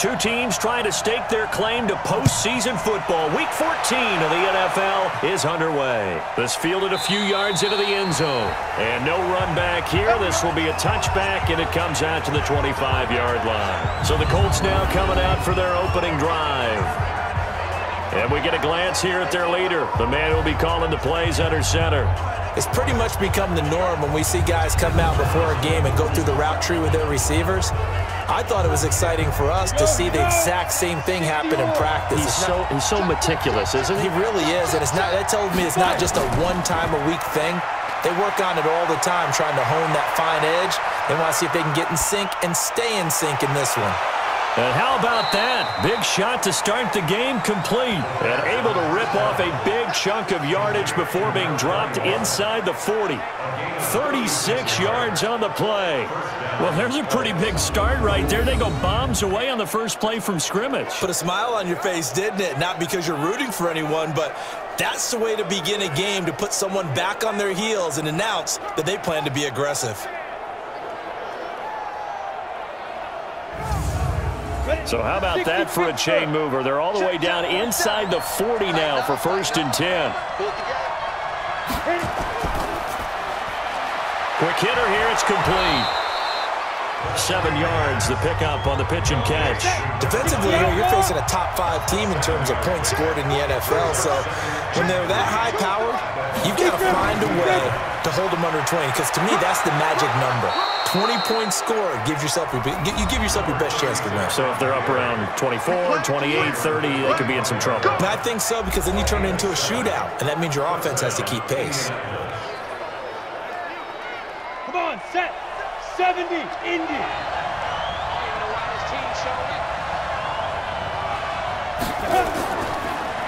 Two teams trying to stake their claim to postseason football. Week 14 of the NFL is underway. This fielded a few yards into the end zone. And no run back here. This will be a touchback, and it comes out to the 25-yard line. So the Colts now coming out for their opening drive. And we get a glance here at their leader, the man who will be calling the plays under center. It's pretty much become the norm when we see guys come out before a game and go through the route tree with their receivers. I thought it was exciting for us to see the exact same thing happen in practice. He's so he's so meticulous, isn't he? He really is, and it's not. That tells me it's not just a one-time a week thing. They work on it all the time, trying to hone that fine edge. They want to see if they can get in sync and stay in sync in this one. And how about that? Big shot to start the game complete. And able to rip off a big chunk of yardage before being dropped inside the 40. 36 yards on the play. Well, there's a pretty big start right there. They go bombs away on the first play from scrimmage. Put a smile on your face, didn't it? Not because you're rooting for anyone, but that's the way to begin a game, to put someone back on their heels and announce that they plan to be aggressive. So how about that for a chain mover? They're all the way down inside the 40 now for first and 10. Quick hitter here, it's complete. Seven yards, the pickup on the pitch and catch. Defensively here, you're facing a top five team in terms of points scored in the NFL. So when they're that high powered, you've got to find a way to hold them under 20. Because to me, that's the magic number. 20 points scored gives yourself your, you give yourself your best chance to win. So if they're up around 24, 28, 30, they could be in some trouble. I think so because then you turn it into a shootout, and that means your offense has to keep pace. Come on, set. 70, Indy.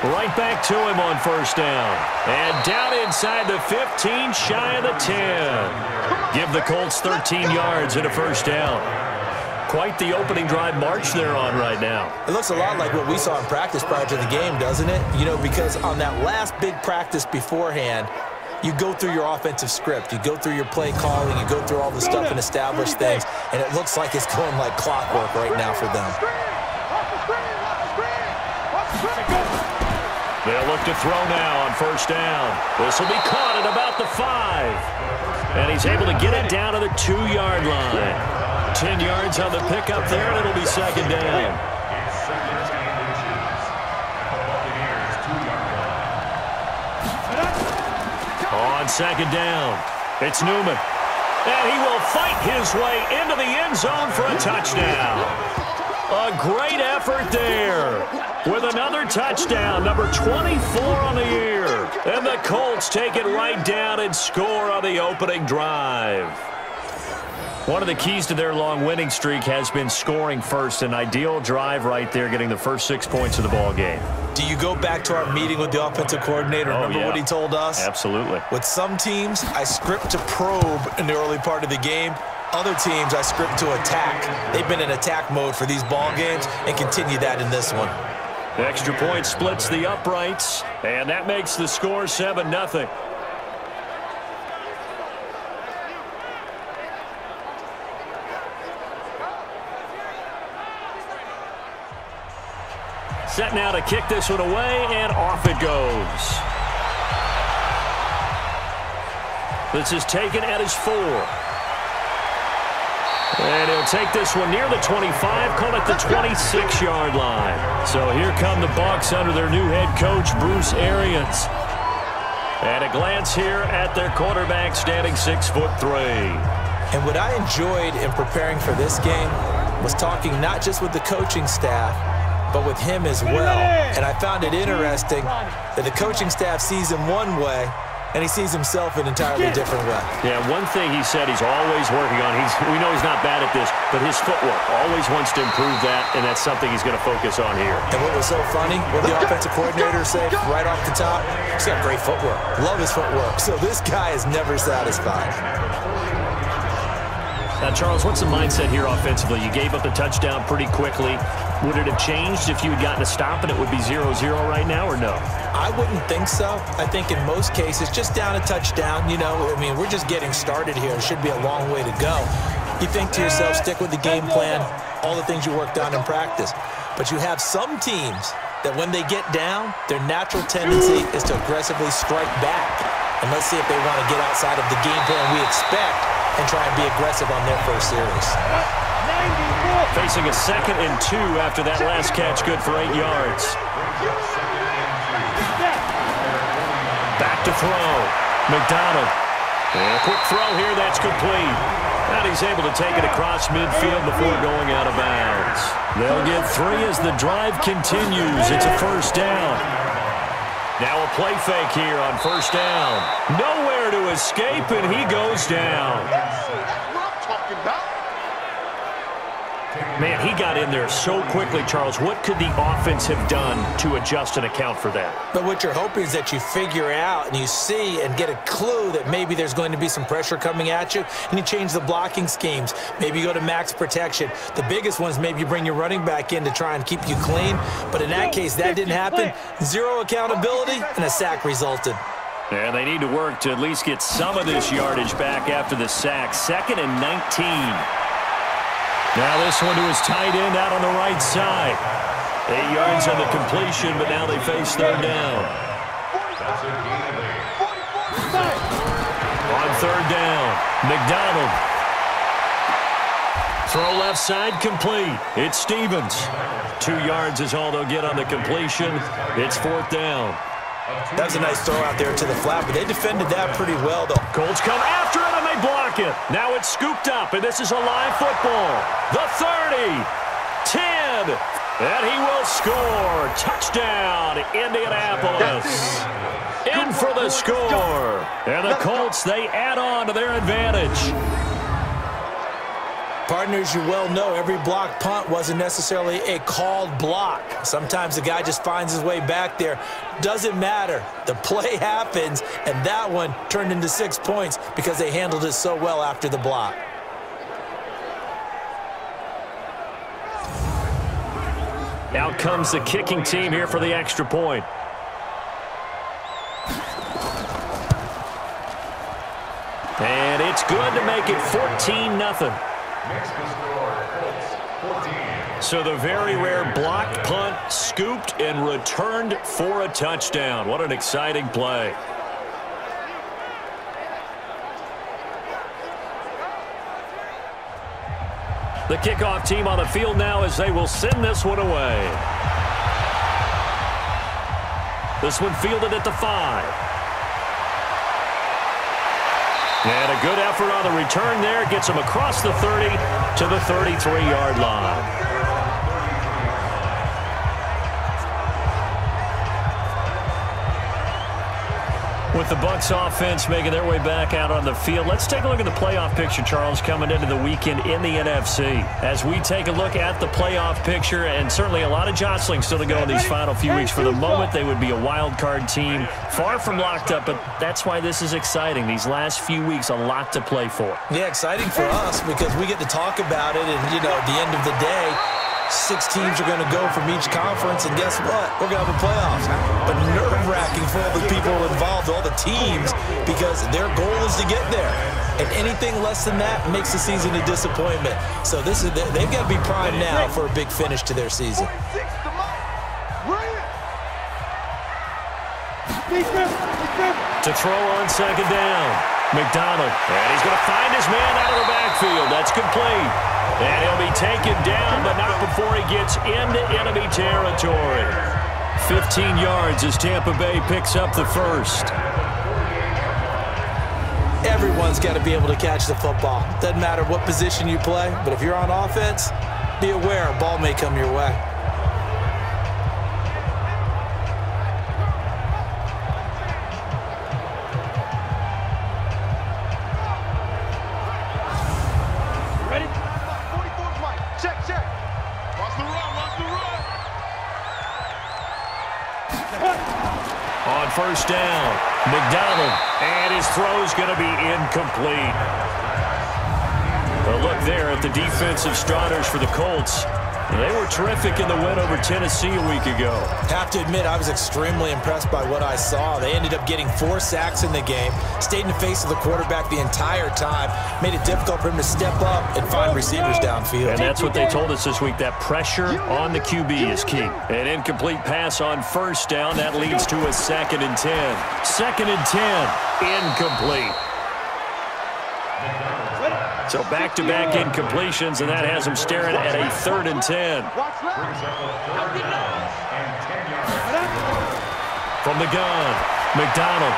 Right back to him on first down. And down inside the 15, shy of the 10. Give the Colts 13 yards and a first down. Quite the opening drive march they're on right now. It looks a lot like what we saw in practice prior to the game, doesn't it? You know, because on that last big practice beforehand, you go through your offensive script. You go through your play calling. You go through all the stuff and establish things. And it looks like it's going like clockwork right now for them. They'll look to throw now on first down. This will be caught at about the five. And he's able to get it down to the two-yard line. Ten yards on the pickup there, and it'll be second down. On second down, it's Newman. And he will fight his way into the end zone for a touchdown. A great effort there with another touchdown, number 24 on the year. And the Colts take it right down and score on the opening drive. One of the keys to their long winning streak has been scoring first. An ideal drive right there, getting the first six points of the ball game. Do you go back to our meeting with the offensive coordinator? Oh, Remember yeah. what he told us? Absolutely. With some teams, I script to probe in the early part of the game. Other teams, I script to attack. They've been in attack mode for these ball games and continue that in this one. The extra point splits the uprights, and that makes the score 7-0. Set now to kick this one away, and off it goes. This is taken at his four. And he'll take this one near the 25, call it the 26-yard line. So here come the Bucs under their new head coach, Bruce Arians. And a glance here at their quarterback standing six foot three. And what I enjoyed in preparing for this game was talking not just with the coaching staff, but with him as well. And I found it interesting that the coaching staff sees him one way, and he sees himself an entirely different way. Yeah, one thing he said he's always working on, he's, we know he's not bad at this, but his footwork, always wants to improve that, and that's something he's going to focus on here. And what was so funny, what the offensive coordinator said right off the top, he's got great footwork. Love his footwork. So this guy is never satisfied. Now, Charles, what's the mindset here offensively? You gave up the touchdown pretty quickly. Would it have changed if you had gotten a stop and it would be 0-0 right now or no? I wouldn't think so. I think in most cases, just down a touchdown, you know, I mean, we're just getting started here. It should be a long way to go. You think to yourself, stick with the game plan, all the things you worked on in practice. But you have some teams that when they get down, their natural tendency is to aggressively strike back. And let's see if they want to get outside of the game plan we expect and try and be aggressive on their first series. Facing a second and two after that last catch, good for eight yards. Back to throw. McDonald. And a quick throw here, that's complete. And he's able to take it across midfield before going out of bounds. They'll get three as the drive continues. It's a first down. Now a play fake here on first down. Nowhere to escape, and he goes down. Man, he got in there so quickly, Charles. What could the offense have done to adjust and account for that? But what you're hoping is that you figure out and you see and get a clue that maybe there's going to be some pressure coming at you, and you change the blocking schemes. Maybe you go to max protection. The biggest ones, maybe you bring your running back in to try and keep you clean. But in that case, that didn't happen. Zero accountability, and a sack resulted. And they need to work to at least get some of this yardage back after the sack. Second and 19. Now this one to his tight end out on the right side. Eight yards on the completion, but now they face third down. On third down, McDonald. Throw left side complete. It's Stevens. Two yards is all they'll get on the completion. It's fourth down. That was a nice throw out there to the flat, but they defended that pretty well, though. Colts come after it, and they block it. Now it's scooped up, and this is a live football. The 30, 10, and he will score. Touchdown, Indianapolis. In for the score. And the Colts, they add on to their advantage. Partners, you well know every block punt wasn't necessarily a called block. Sometimes the guy just finds his way back there. Doesn't matter. The play happens, and that one turned into six points because they handled it so well after the block. Out comes the kicking team here for the extra point. And it's good to make it 14-0. So the very rare blocked punt scooped and returned for a touchdown. What an exciting play. The kickoff team on the field now as they will send this one away. This one fielded at the five. And a good effort on the return there. Gets him across the 30 to the 33-yard line. The Bucs offense making their way back out on the field. Let's take a look at the playoff picture, Charles, coming into the weekend in the NFC. As we take a look at the playoff picture, and certainly a lot of jostling still to go in these final few weeks. For the moment, they would be a wild card team, far from locked up, but that's why this is exciting. These last few weeks, a lot to play for. Yeah, exciting for us because we get to talk about it, and, you know, at the end of the day, Six teams are going to go from each conference, and guess what? We're going to have a playoffs. But nerve-wracking for all the people involved, all the teams, because their goal is to get there. And anything less than that makes the season a disappointment. So this is they've got to be primed now for a big finish to their season. To throw on second down. McDonald. And he's going to find his man out of the backfield. That's complete. And he'll be taken down, but not before he gets into enemy territory. 15 yards as Tampa Bay picks up the first. Everyone's got to be able to catch the football. Doesn't matter what position you play, but if you're on offense, be aware a ball may come your way. First down. McDonald, and his throw is going to be incomplete. A look there at the defensive starters for the Colts. They were terrific in the win over Tennessee a week ago. Have to admit, I was extremely impressed by what I saw. They ended up getting four sacks in the game, stayed in the face of the quarterback the entire time, made it difficult for him to step up and find receivers downfield. And that's what they told us this week, that pressure on the QB is key. An incomplete pass on first down, that leads to a second and 10. Second and 10, incomplete. So back-to-back -back incompletions, and that has them staring at a third and 10. From the gun, McDonald.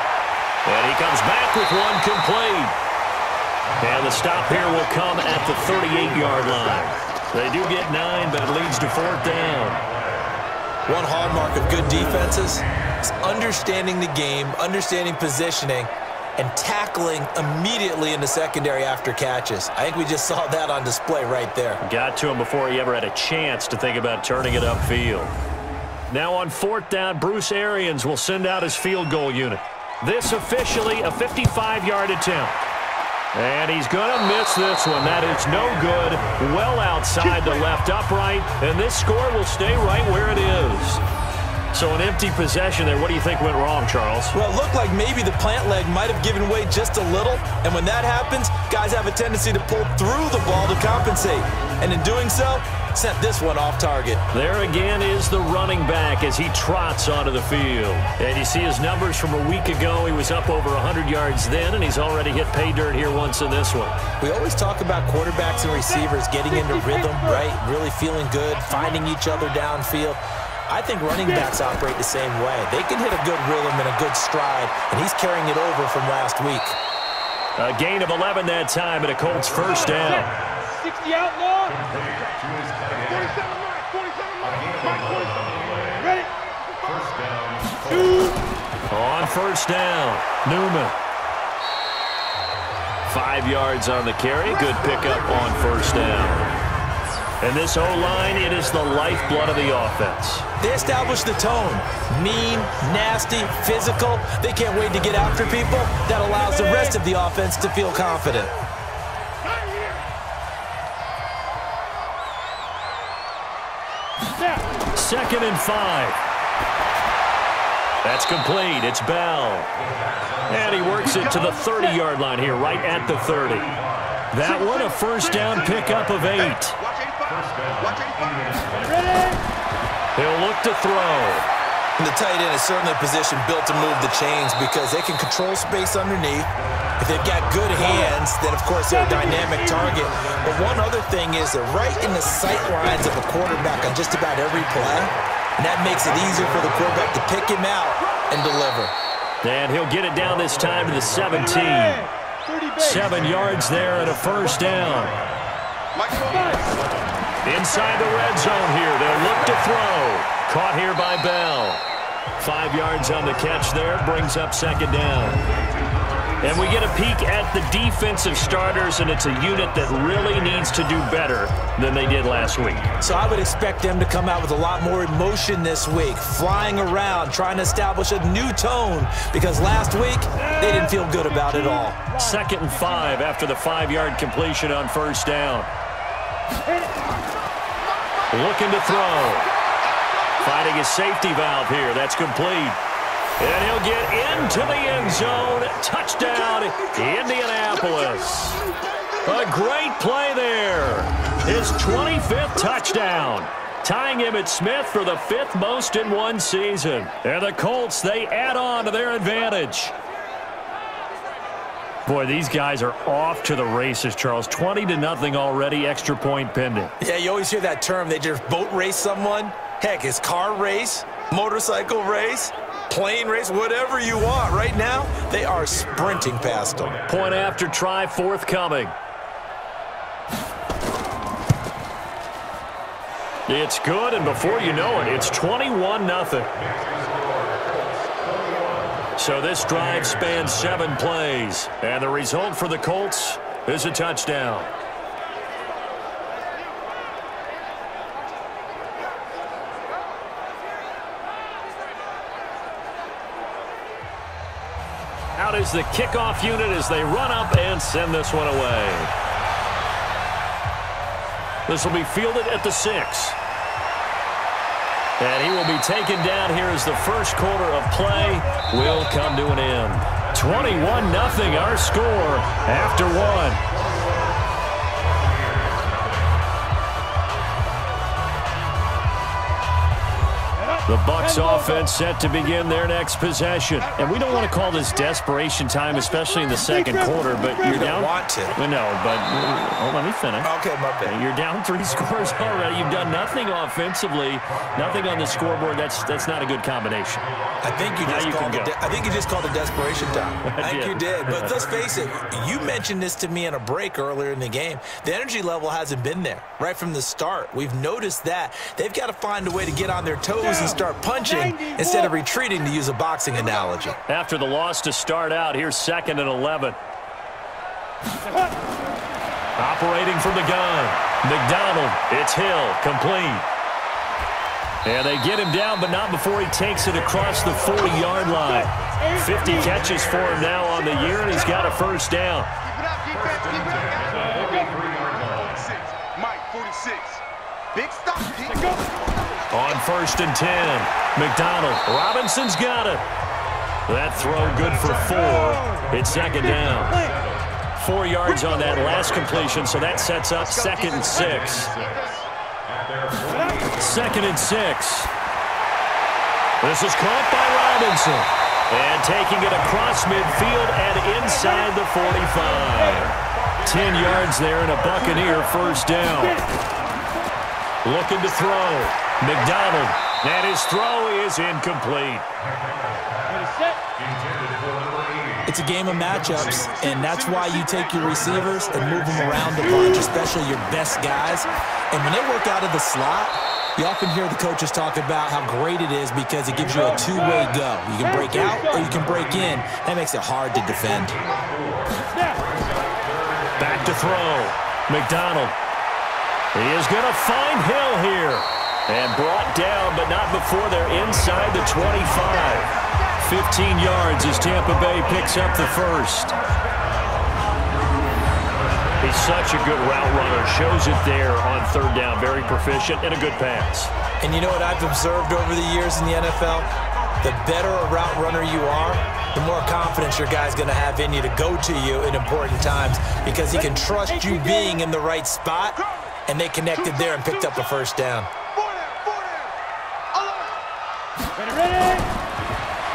And he comes back with one complete. And the stop here will come at the 38-yard line. They do get nine, but it leads to fourth down. One hallmark of good defenses is understanding the game, understanding positioning, and tackling immediately in the secondary after catches. I think we just saw that on display right there. Got to him before he ever had a chance to think about turning it upfield. Now on fourth down, Bruce Arians will send out his field goal unit. This officially a 55-yard attempt. And he's going to miss this one. That is no good. Well outside the left upright. And this score will stay right where it is. So an empty possession there. What do you think went wrong, Charles? Well, it looked like maybe the plant leg might have given way just a little. And when that happens, guys have a tendency to pull through the ball to compensate. And in doing so, sent this one off target. There again is the running back as he trots onto the field. And you see his numbers from a week ago. He was up over 100 yards then, and he's already hit pay dirt here once in this one. We always talk about quarterbacks and receivers getting into rhythm, right? Really feeling good, finding each other downfield. I think running backs operate the same way. They can hit a good rhythm and a good stride, and he's carrying it over from last week. A gain of 11 that time, and a Colts first down. 60 out long. 47 Ready? On first down, Newman. Five yards on the carry. Good pickup on first down. And this O-line, it is the lifeblood of the offense. They establish the tone. Mean, nasty, physical. They can't wait to get after people. That allows the rest of the offense to feel confident. Second and five. That's complete. It's Bell. And he works it to the 30-yard line here, right at the 30. That one, a first down pickup of eight. He'll look to throw. The tight end is certainly a position built to move the chains because they can control space underneath. If they've got good hands, then of course they're a dynamic target. But one other thing is they're right in the sight lines of a quarterback on just about every play. And that makes it easier for the quarterback to pick him out and deliver. And he'll get it down this time to the 17. Seven yards there and a first down. Inside the red zone here. They'll look to throw. Caught here by Bell. Five yards on the catch there. Brings up second down. And we get a peek at the defensive starters, and it's a unit that really needs to do better than they did last week. So I would expect them to come out with a lot more emotion this week, flying around, trying to establish a new tone, because last week they didn't feel good about it all. Second and five after the five-yard completion on first down. Looking to throw. Finding his safety valve here. That's complete. And he'll get into the end zone. Touchdown, Indianapolis. A great play there. His 25th touchdown. Tying Emmitt Smith for the fifth most in one season. And the Colts, they add on to their advantage. Boy, these guys are off to the races, Charles. 20 to nothing already, extra point pending. Yeah, you always hear that term. They just boat race someone. Heck, it's car race, motorcycle race, plane race, whatever you want. Right now, they are sprinting past them. Point after try forthcoming. It's good, and before you know it, it's 21 nothing. So this drive spans seven plays. And the result for the Colts is a touchdown. Out is the kickoff unit as they run up and send this one away. This will be fielded at the six. And he will be taken down here as the first quarter of play will come to an end. 21-0 our score after one. The Bucs offense set to begin their next possession. And we don't want to call this desperation time, especially in the second quarter, but you're down. want to. No, but oh, let me finish. Okay, my bad. You're down three scores already. You've done nothing offensively, nothing on the scoreboard. That's that's not a good combination. I think you just you called it. I think you just called it desperation time. I, I think did. you did. But let's face it. You mentioned this to me in a break earlier in the game. The energy level hasn't been there right from the start. We've noticed that they've got to find a way to get on their toes and start punching instead of retreating, to use a boxing analogy. After the loss to start out, here's second and 11. Operating from the gun. McDonald, it's Hill, complete. And they get him down, but not before he takes it across the 40-yard line. 50 catches for him now on the year, and he's got a first down. Mike, 46. Big stop. Keep going. On first and 10, McDonald. Robinson's got it. That throw good for four. It's second down. Four yards on that last completion, so that sets up second and six. Second and six. This is caught by Robinson. And taking it across midfield and inside the 45. 10 yards there and a Buccaneer first down. Looking to throw. McDonald. And his throw is incomplete. It's a game of matchups, and that's why you take your receivers and move them around a bunch, especially your best guys. And when they work out of the slot, you often hear the coaches talk about how great it is because it gives you a two-way go. You can break out or you can break in. That makes it hard to defend. Back to throw. McDonald. He is going to find Hill here. And brought down, but not before they're inside the 25. 15 yards as Tampa Bay picks up the first. He's such a good route runner. Shows it there on third down. Very proficient and a good pass. And you know what I've observed over the years in the NFL? The better a route runner you are, the more confidence your guy's going to have in you to go to you in important times because he can trust you being in the right spot, and they connected there and picked up a first down.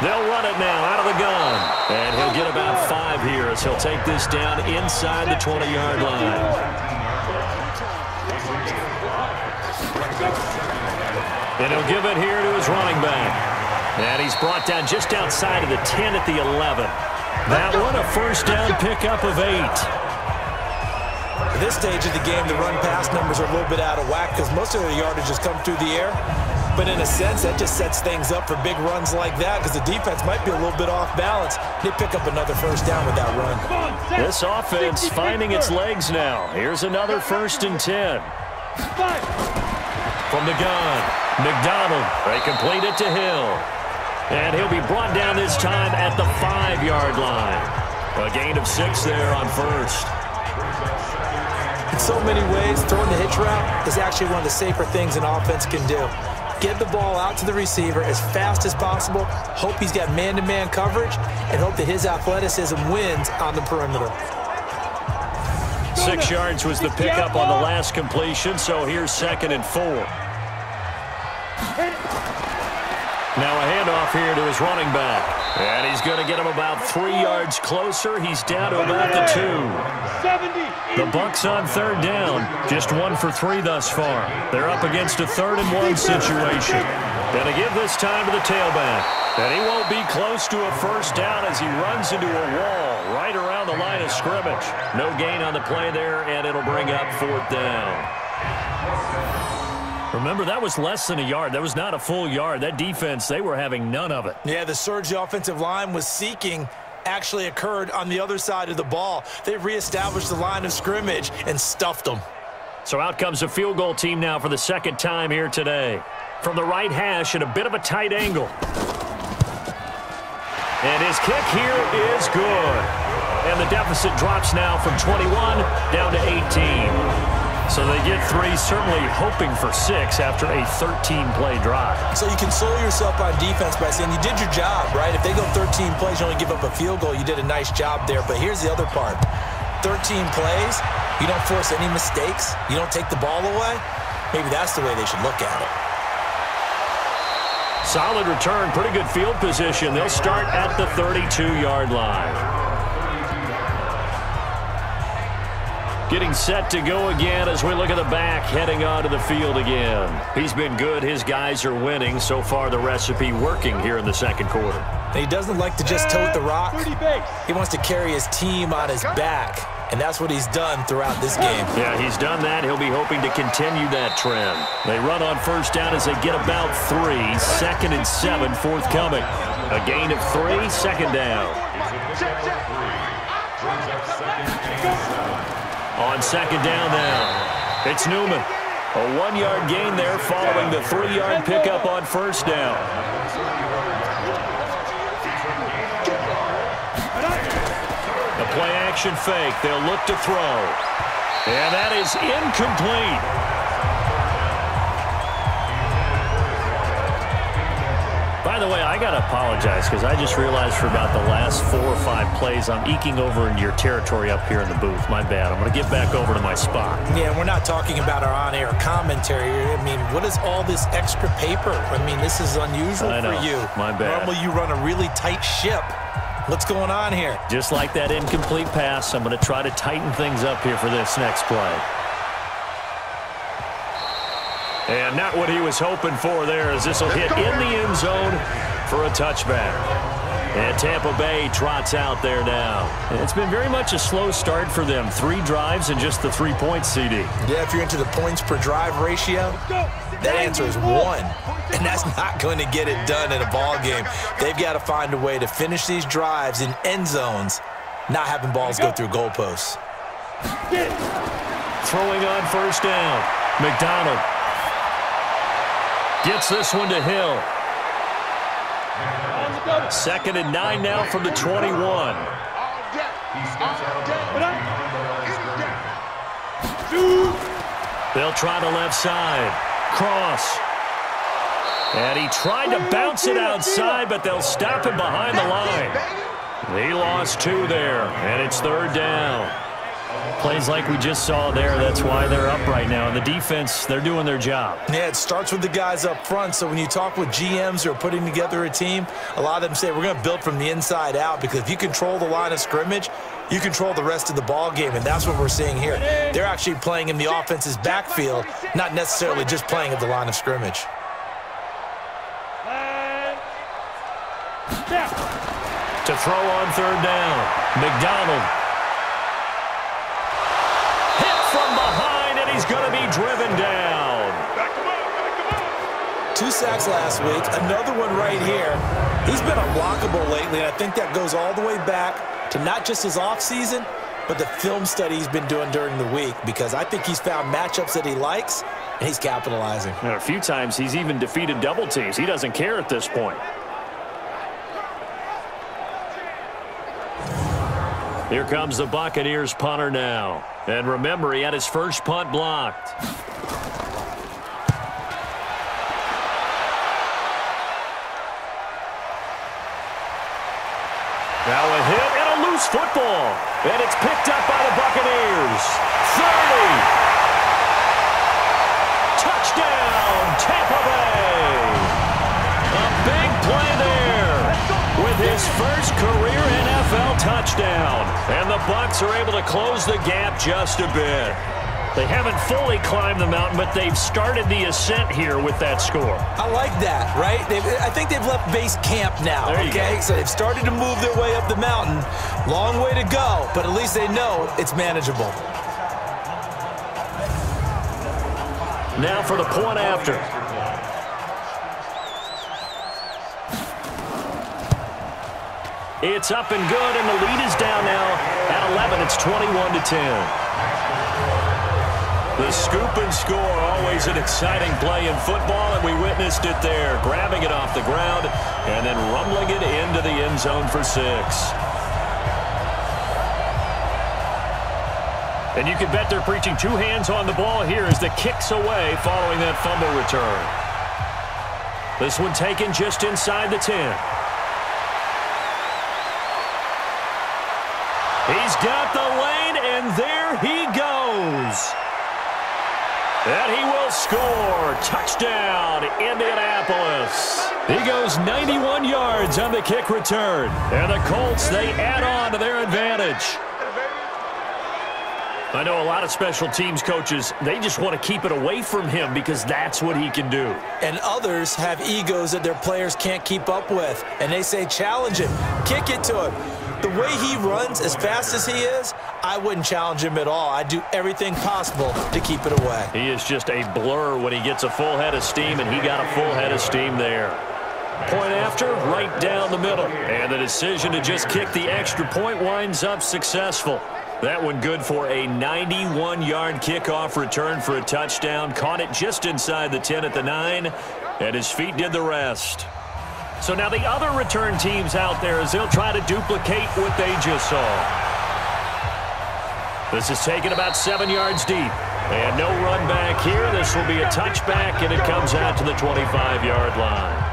They'll run it now out of the gun. And he'll get about five here as he'll take this down inside the 20-yard line. And he'll give it here to his running back. And he's brought down just outside of the 10 at the 11. That one a first down pickup of eight. At this stage of the game, the run-pass numbers are a little bit out of whack because most of the yardage has come through the air. But in a sense, that just sets things up for big runs like that because the defense might be a little bit off balance. They pick up another first down with that run. This offense finding its legs now. Here's another first and 10. From the gun, McDonald. They complete it to Hill. And he'll be brought down this time at the five-yard line. A gain of six there on first. So many ways, throwing the hitch route is actually one of the safer things an offense can do. Get the ball out to the receiver as fast as possible, hope he's got man-to-man -man coverage, and hope that his athleticism wins on the perimeter. Six yards was the pickup on the last completion, so here's second and four. Now a handoff here to his running back. And he's going to get him about three yards closer. He's down to about the two. The Bucs on third down. Just one for three thus far. They're up against a third and one situation. To give this time to the tailback. And he won't be close to a first down as he runs into a wall right around the line of scrimmage. No gain on the play there, and it'll bring up fourth down. Remember, that was less than a yard. That was not a full yard. That defense, they were having none of it. Yeah, the surge the offensive line was seeking actually occurred on the other side of the ball. They reestablished the line of scrimmage and stuffed them. So out comes the field goal team now for the second time here today. From the right hash at a bit of a tight angle. And his kick here is good. And the deficit drops now from 21 down to 18. So they get three, certainly hoping for six after a 13-play drive. So you console yourself on defense by saying you did your job, right? If they go 13 plays, you only give up a field goal, you did a nice job there. But here's the other part. 13 plays, you don't force any mistakes, you don't take the ball away, maybe that's the way they should look at it. Solid return, pretty good field position. They'll start at the 32-yard line. Getting set to go again as we look at the back heading onto the field again. He's been good. His guys are winning. So far, the recipe working here in the second quarter. He doesn't like to just tote the rock. He wants to carry his team on his back, and that's what he's done throughout this game. Yeah, he's done that. He'll be hoping to continue that trend. They run on first down as they get about three. Second and seven forthcoming. A gain of three, second down. On second down now, it's Newman. A one-yard gain there following the three-yard pickup on first down. The play-action fake. They'll look to throw. And that is incomplete. By the way, I got to apologize because I just realized for about the last four or five plays I'm eking over into your territory up here in the booth. My bad. I'm going to get back over to my spot. Yeah, we're not talking about our on-air commentary. I mean, what is all this extra paper? I mean, this is unusual for you. My bad. Normally you run a really tight ship. What's going on here? Just like that incomplete pass, I'm going to try to tighten things up here for this next play. And not what he was hoping for there as this will hit in the end zone for a touchback. And Tampa Bay trots out there now. It's been very much a slow start for them. Three drives and just the three points, CD. Yeah, if you're into the points per drive ratio, that answer is one. And that's not going to get it done in a ball game. They've got to find a way to finish these drives in end zones, not having balls go through goalposts. Throwing on first down. McDonald Gets this one to Hill. Second and nine now from the 21. They'll try the left side. Cross. And he tried to bounce it outside, but they'll stop him behind the line. He lost two there, and it's third down. Plays like we just saw there, that's why they're up right now. And the defense, they're doing their job. Yeah, it starts with the guys up front. So when you talk with GMs who are putting together a team, a lot of them say we're going to build from the inside out because if you control the line of scrimmage, you control the rest of the ball game, and that's what we're seeing here. They're actually playing in the offense's backfield, not necessarily just playing at the line of scrimmage. To throw on third down, McDonald Two sacks last week, another one right here. He's been unblockable lately, and I think that goes all the way back to not just his offseason, but the film study he's been doing during the week because I think he's found matchups that he likes, and he's capitalizing. And a few times he's even defeated double teams. He doesn't care at this point. Here comes the Buccaneers punter now. And remember, he had his first punt blocked. Now a hit and a loose football. And it's picked up by the Buccaneers. 30. Touchdown, Tampa Bay. A big play there with his first career NFL touchdown. And the Bucs are able to close the gap just a bit. They haven't fully climbed the mountain, but they've started the ascent here with that score. I like that, right? They've, I think they've left base camp now, okay? So they've started to move their way up the mountain. Long way to go, but at least they know it's manageable. Now for the point after. It's up and good, and the lead is down now at 11. It's 21 to 10. The scoop and score, always an exciting play in football, and we witnessed it there, grabbing it off the ground and then rumbling it into the end zone for six. And you can bet they're preaching two hands on the ball here as the kicks away following that fumble return. This one taken just inside the 10. He's got the lane, and there he goes. And he will score. Touchdown, Indianapolis. He goes 91 yards on the kick return. And the Colts, they add on to their advantage. I know a lot of special teams coaches, they just want to keep it away from him because that's what he can do. And others have egos that their players can't keep up with. And they say, challenge him, kick it to him. The way he runs as fast as he is, I wouldn't challenge him at all. I'd do everything possible to keep it away. He is just a blur when he gets a full head of steam, and he got a full head of steam there. Point after, right down the middle. And the decision to just kick the extra point winds up successful. That one good for a 91-yard kickoff return for a touchdown. Caught it just inside the 10 at the 9, and his feet did the rest. So now the other return teams out there as they'll try to duplicate what they just saw. This is taken about seven yards deep. And no run back here. This will be a touchback, and it comes out to the 25-yard line.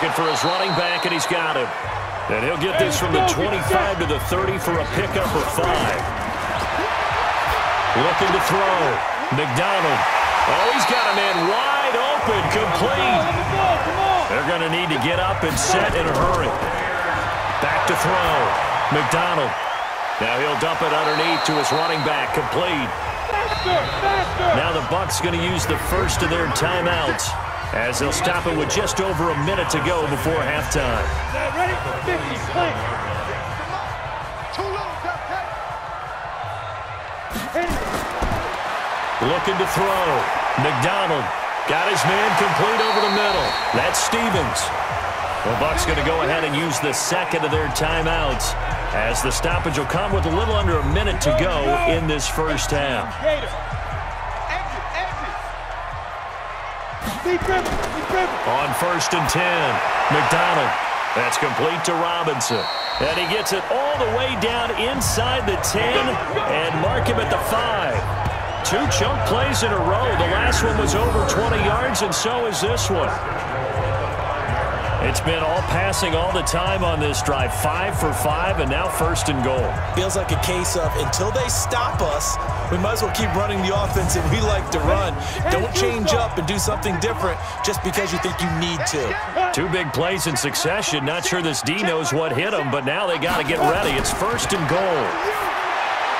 Looking for his running back, and he's got him. And he'll get this from the 25 to the 30 for a pickup of five. Looking to throw. McDonald. Oh, he's got a man wide open, complete. They're going to need to get up and set in a hurry. Back to throw. McDonald. Now he'll dump it underneath to his running back, complete. Now the Bucs going to use the first of their timeouts as they'll stop it with just over a minute to go before halftime. Ready? 50, play. Looking to throw. McDonald got his man complete over the middle. That's Stevens. The Bucs going to go ahead and use the second of their timeouts as the stoppage will come with a little under a minute to go in this first half. On first and 10, McDonald. That's complete to Robinson. And he gets it all the way down inside the 10 and mark him at the 5. Two chunk plays in a row. The last one was over 20 yards, and so is this one. It's been all passing all the time on this drive. Five for five, and now first and goal. Feels like a case of until they stop us, we might as well keep running the offense and we like to run. Don't change up and do something different just because you think you need to. Two big plays in succession. Not sure this D knows what hit them, but now they got to get ready. It's first and goal.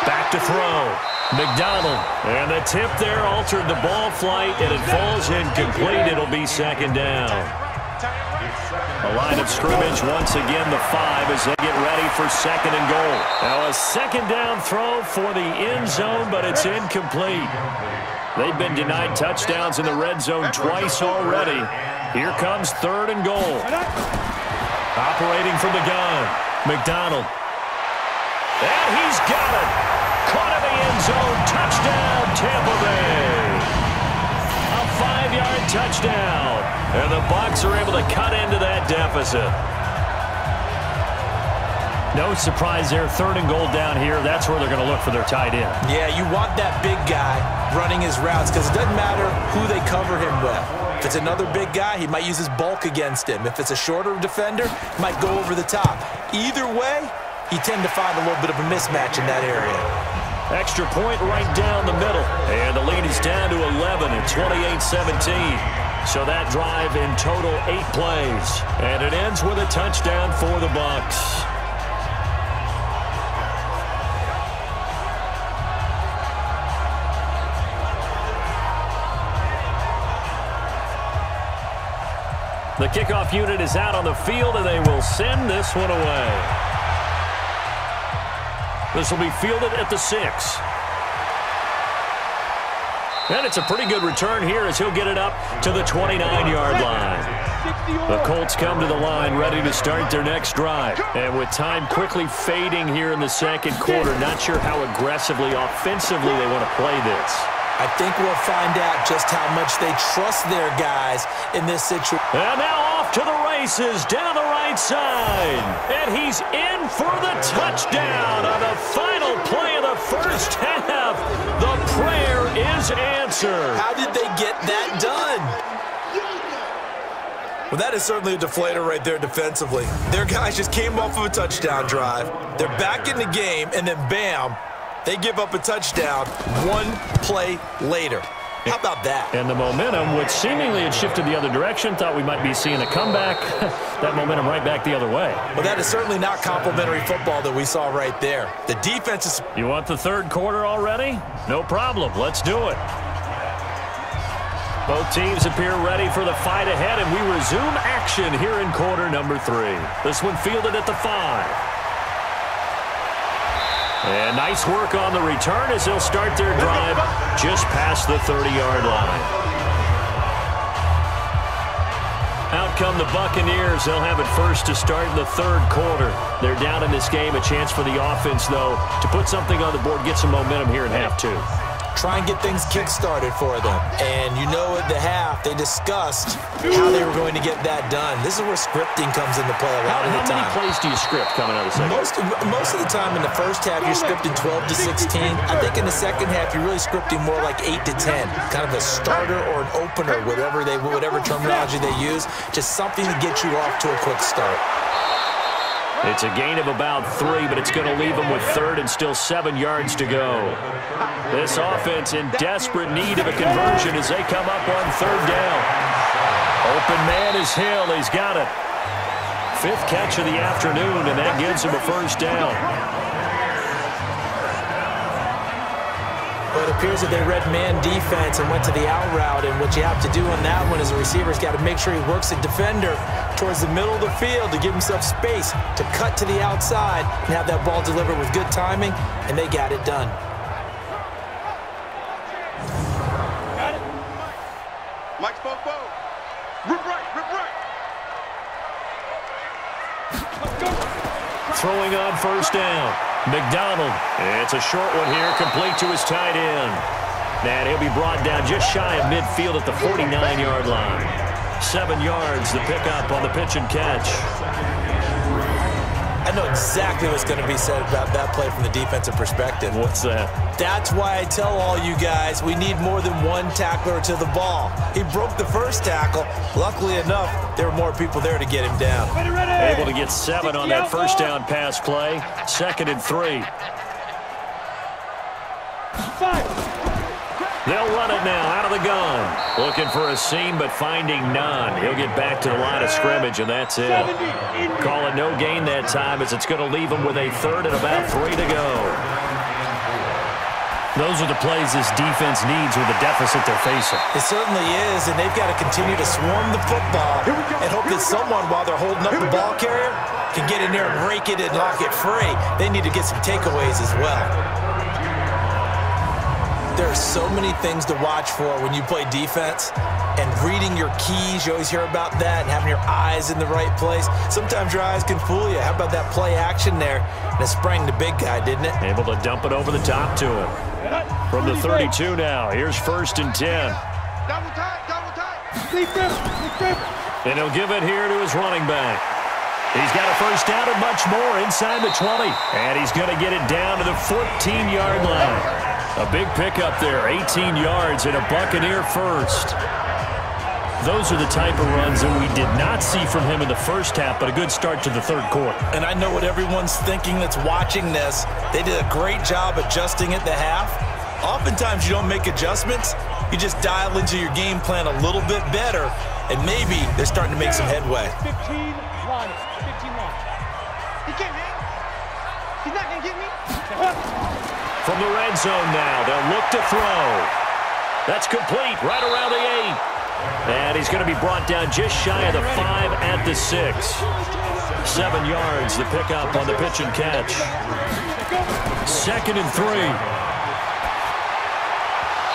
Back to throw. McDonald. And the tip there altered the ball flight, and it falls incomplete. It'll be second down. The line of scrimmage once again the five as they get ready for second and goal. Now a second down throw for the end zone, but it's incomplete. They've been denied touchdowns in the red zone twice already. Here comes third and goal. Operating from the gun, McDonald. And he's got it. Caught in the end zone. Touchdown, Tampa Bay. A five-yard touchdown. And the Bucs are able to cut into that deficit. No surprise there. Third and goal down here. That's where they're going to look for their tight end. Yeah, you want that big guy running his routes because it doesn't matter who they cover him with. If it's another big guy, he might use his bulk against him. If it's a shorter defender, he might go over the top. Either way, you tend to find a little bit of a mismatch in that area. Extra point right down the middle. And the lead is down to 11 at 28-17. So that drive in total eight plays. And it ends with a touchdown for the Bucs. The kickoff unit is out on the field, and they will send this one away. This will be fielded at the six. And it's a pretty good return here as he'll get it up to the 29-yard line. The Colts come to the line ready to start their next drive. And with time quickly fading here in the second quarter, not sure how aggressively, offensively they want to play this. I think we'll find out just how much they trust their guys in this situation. And now off to the races down the right side. And he's in for the touchdown on the final play first half. The prayer is answered. How did they get that done? Well, that is certainly a deflator right there defensively. Their guys just came off of a touchdown drive. They're back in the game, and then bam, they give up a touchdown one play later. How about that? And the momentum, which seemingly had shifted the other direction, thought we might be seeing a comeback. that momentum right back the other way. Well, that is certainly not complimentary football that we saw right there. The defense is... You want the third quarter already? No problem. Let's do it. Both teams appear ready for the fight ahead, and we resume action here in quarter number three. This one fielded at the five. And nice work on the return as they'll start their drive just past the 30-yard line. Out come the Buccaneers. They'll have it first to start in the third quarter. They're down in this game. A chance for the offense, though, to put something on the board, get some momentum here in half two try and get things kick-started for them. And you know at the half, they discussed how they were going to get that done. This is where scripting comes into play a lot how, of the time. How many plays do you script coming out of the second? Most, most of the time in the first half, you're scripting 12 to 16. I think in the second half, you're really scripting more like 8 to 10. Kind of a starter or an opener, whatever, they, whatever terminology they use. Just something to get you off to a quick start. It's a gain of about three, but it's going to leave them with third and still seven yards to go. This offense in desperate need of a conversion as they come up on third down. Open man is Hill. He's got it. Fifth catch of the afternoon, and that gives him a first down. But it appears that they read man defense and went to the out route. And what you have to do on that one is the receiver's got to make sure he works the defender towards the middle of the field to give himself space to cut to the outside and have that ball delivered with good timing, and they got it done. Got it. Mike spoke both. Rip right, rip right. Throwing on first down. McDonald. It's a short one here, complete to his tight end. And he'll be brought down just shy of midfield at the 49-yard line. Seven yards, the pickup on the pitch and catch. I know exactly what's going to be said about that play from the defensive perspective. What's that? That's why I tell all you guys we need more than one tackler to the ball. He broke the first tackle. Luckily enough, there were more people there to get him down. Ready, ready. Able to get seven on that first down pass play. Second and three. Five. They'll run it now out of the gun. Looking for a seam, but finding none. He'll get back to the line of scrimmage, and that's it. Call it no gain that time as it's going to leave him with a third and about three to go. Those are the plays this defense needs with the deficit they're facing. It certainly is, and they've got to continue to swarm the football and hope that someone, while they're holding up the ball carrier, can get in there and rake it and lock it free. They need to get some takeaways as well. There are so many things to watch for when you play defense. And reading your keys, you always hear about that, and having your eyes in the right place. Sometimes your eyes can fool you. How about that play action there? And it sprang the big guy, didn't it? Able to dump it over the top to him. From the 32 now, here's first and 10. Double tight, double tight. And he'll give it here to his running back. He's got a first down and much more inside the 20. And he's going to get it down to the 14-yard line. A big pickup there, 18 yards and a Buccaneer first. Those are the type of runs that we did not see from him in the first half, but a good start to the third quarter. And I know what everyone's thinking that's watching this. They did a great job adjusting at the half. Oftentimes you don't make adjustments. You just dial into your game plan a little bit better, and maybe they're starting to make some headway. 15 line. 15 line. He can't hit. He's not going to get me. From the red zone now, they'll look to throw. That's complete right around the eight. And he's going to be brought down just shy of the five at the six. Seven yards, the pickup on the pitch and catch. Second and three.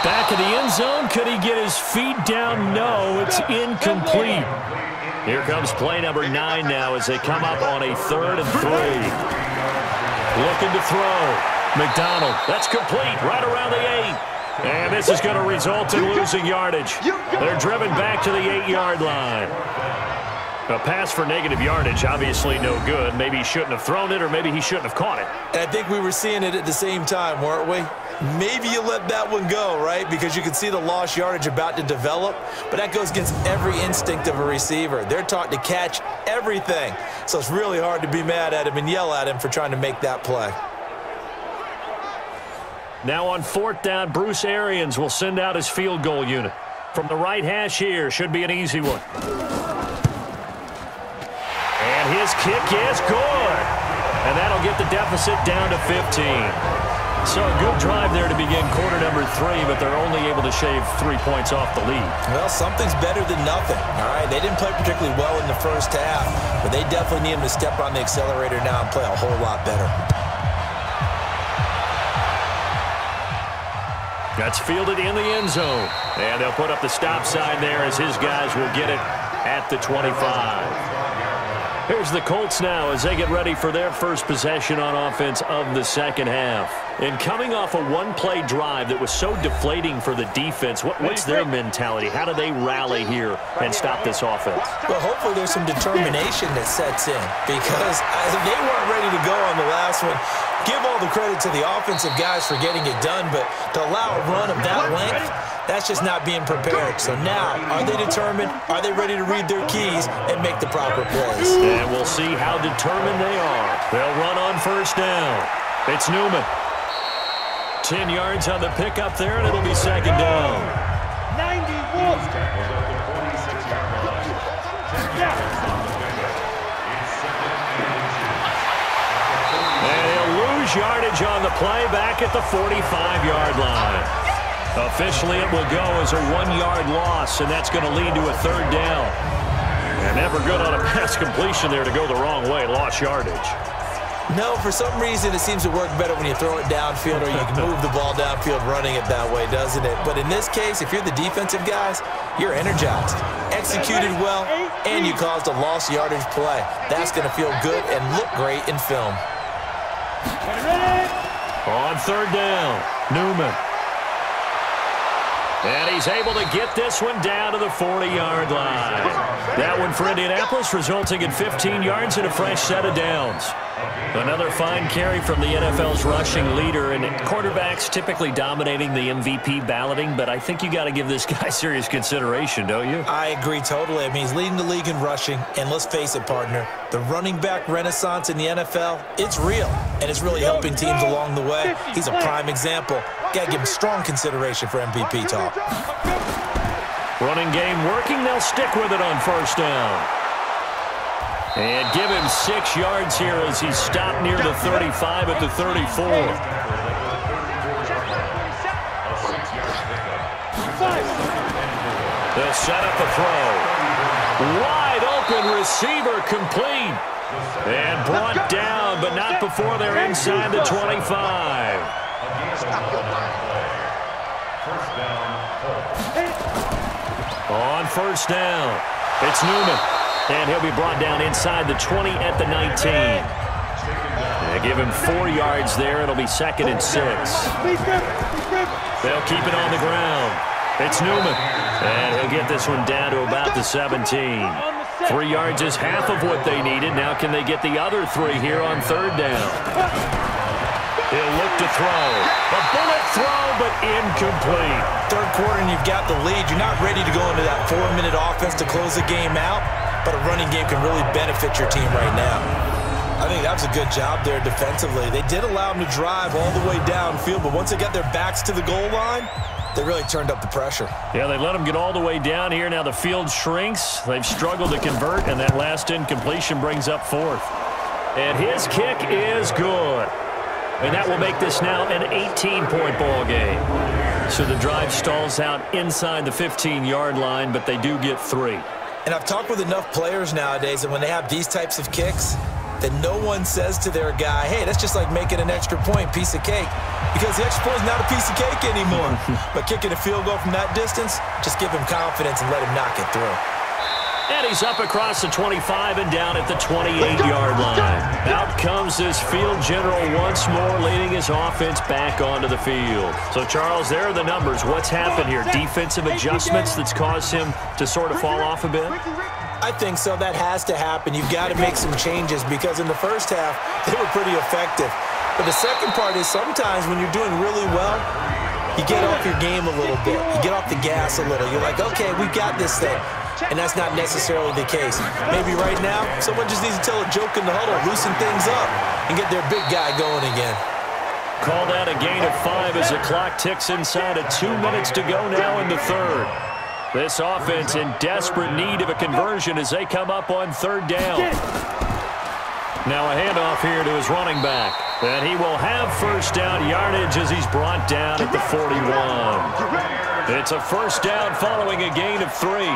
Back of the end zone. Could he get his feet down? No, it's incomplete. Here comes play number nine now as they come up on a third and three. Looking to throw. McDonald, that's complete, right around the eight. And this is going to result in losing yardage. They're driven back to the eight-yard line. A pass for negative yardage, obviously no good. Maybe he shouldn't have thrown it, or maybe he shouldn't have caught it. I think we were seeing it at the same time, weren't we? Maybe you let that one go, right? Because you can see the lost yardage about to develop, but that goes against every instinct of a receiver. They're taught to catch everything, so it's really hard to be mad at him and yell at him for trying to make that play. Now on fourth down, Bruce Arians will send out his field goal unit. From the right hash here, should be an easy one. And his kick is good. And that'll get the deficit down to 15. So a good drive there to begin quarter number three, but they're only able to shave three points off the lead. Well, something's better than nothing, all right? They didn't play particularly well in the first half, but they definitely need them to step on the accelerator now and play a whole lot better. That's fielded in the end zone. And they'll put up the stop sign there as his guys will get it at the 25. Here's the Colts now as they get ready for their first possession on offense of the second half. And coming off a one-play drive that was so deflating for the defense, what, what's their mentality? How do they rally here and stop this offense? Well, hopefully there's some determination that sets in because they weren't ready to go on the last one. Give all the credit to the offensive guys for getting it done, but to allow a run of that length, that's just not being prepared. So now, are they determined? Are they ready to read their keys and make the proper plays? And we'll see how determined they are. They'll run on first down. It's Newman. 10 yards on the pickup there, and it'll be second down. 91. And he'll lose yardage on the play back at the 45-yard line. Officially, it will go as a one-yard loss, and that's going to lead to a third down. And never good on a pass completion there to go the wrong way. Lost yardage. No, for some reason it seems to work better when you throw it downfield or you can move the ball downfield running it that way, doesn't it? But in this case, if you're the defensive guys, you're energized, executed well, and you caused a lost yardage play. That's going to feel good and look great in film. On third down, Newman. And he's able to get this one down to the 40-yard line. That one for Indianapolis, resulting in 15 yards and a fresh set of downs. Another fine carry from the NFL's rushing leader, and quarterbacks typically dominating the MVP balloting, but I think you got to give this guy serious consideration, don't you? I agree totally. I mean, he's leading the league in rushing, and let's face it, partner, the running back renaissance in the NFL, it's real, and it's really helping teams along the way. He's a prime example. Got to give him strong consideration for MVP talk. Running game working. They'll stick with it on first down. And give him six yards here as he stopped near the 35 at the 34. They'll set up the throw. Wide open receiver complete. And brought down, but not before they're inside the 25. On first down, it's Newman. And he'll be brought down inside the 20 at the 19. They give him four yards there. It'll be second and six. They'll keep it on the ground. It's Newman. And he'll get this one down to about the 17. Three yards is half of what they needed. Now can they get the other three here on third down? He'll look to throw. A bullet throw, but incomplete. Third quarter and you've got the lead. You're not ready to go into that four-minute offense to close the game out but a running game can really benefit your team right now. I think that was a good job there defensively. They did allow them to drive all the way downfield, but once they got their backs to the goal line, they really turned up the pressure. Yeah, they let them get all the way down here. Now the field shrinks. They've struggled to convert, and that last incompletion brings up fourth. And his kick is good. And that will make this now an 18-point ball game. So the drive stalls out inside the 15-yard line, but they do get three. And I've talked with enough players nowadays, and when they have these types of kicks, that no one says to their guy, hey, that's just like making an extra point, piece of cake. Because the extra point is not a piece of cake anymore. but kicking a field goal from that distance, just give him confidence and let him knock it through. And he's up across the 25 and down at the 28-yard line. Out comes this field general once more, leading his offense back onto the field. So, Charles, there are the numbers. What's happened here? Defensive adjustments that's caused him to sort of fall off a bit? I think so. That has to happen. You've got to make some changes because in the first half, they were pretty effective. But the second part is sometimes when you're doing really well, you get off your game a little bit. You get off the gas a little. You're like, okay, we've got this thing and that's not necessarily the case. Maybe right now, someone just needs to tell a joke in the huddle, loosen things up, and get their big guy going again. Call that a gain of five as the clock ticks inside of two minutes to go now in the third. This offense in desperate need of a conversion as they come up on third down. Now a handoff here to his running back. And he will have first down yardage as he's brought down at the 41. It's a first down following a gain of three.